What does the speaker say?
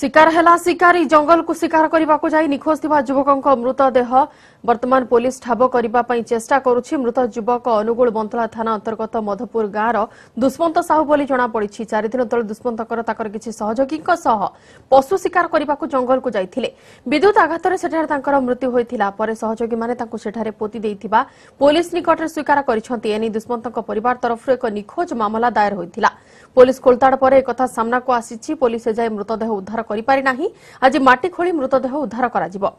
শিকার হেলা শিকারী জঙ্গলকু শিকার করা যাই নিখোঁজ থাকা যুবকঙ্ মৃতদেহ বর্তমান পুলিশ ঠাব করা চেষ্টা করুছি মৃত যুবক অনুগুল বন্তলা থানা অন্তর্গত মধুপুর গাঁর দুষ্মন্ত সাহু বলে জনাপড়ি চারিদিন তলে দুষ্মন্তর তাঁর কিছু সহযোগী পশু শিকার করা জঙ্গলকু যাই বিদ্যুৎ আঘাতরে সেঠার তাঁর মৃত্যু হয়েছিল পরে সহযোগী মানে তাঁর সেঠারে পোতি দিয়ে পুলিশ নিকটে স্বীকার করেছেন এনে দুষ্মন্ত পরিবার তরফর এক নিখোঁজ মামলা দায়ের হয়েছিল ପୋଲିସ ଖୋଳତାଡ଼ ପରେ ଏକଥା ସାମ୍ନାକୁ ଆସିଛି ପୋଲିସ ଏଯାଏ ମୃତଦେହ ଉଦ୍ଧାର କରିପାରି ନାହିଁ ଆଜି ମାଟି ଖୋଳି ମୃତଦେହ ଉଦ୍ଧାର କରାଯିବ